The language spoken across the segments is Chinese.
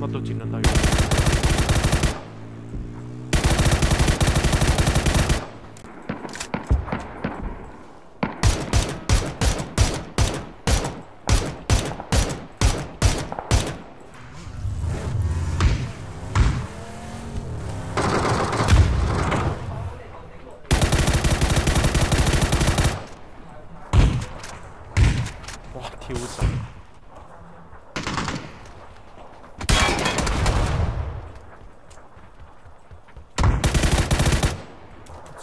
乜都剪得低。哇！跳神，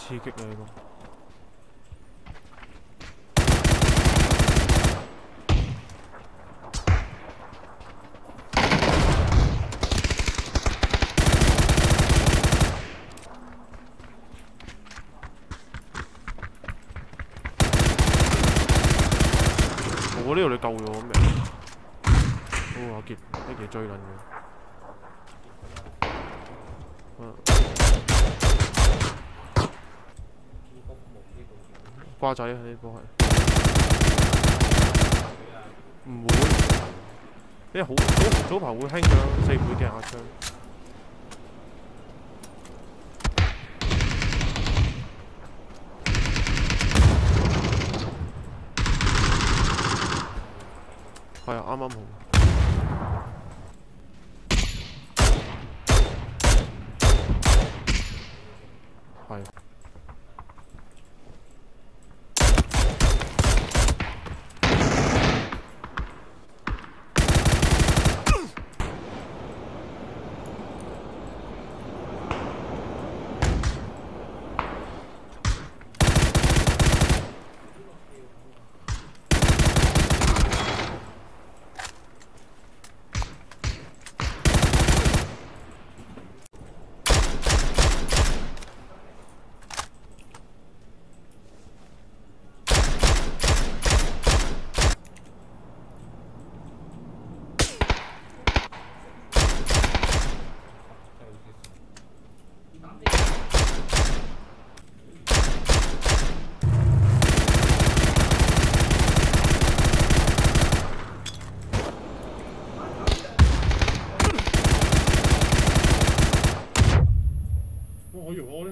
刺激啊呢個。我呢度你救咗我咩？哦，阿傑一傑追緊嘅。瓜仔啊，呢波係唔會，因為好早早排會興咗四倍鏡壓槍。係啊，啱啱好。係。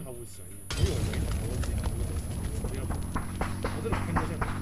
我以為我啲後會死，我以為你我之後我真係傾咗先。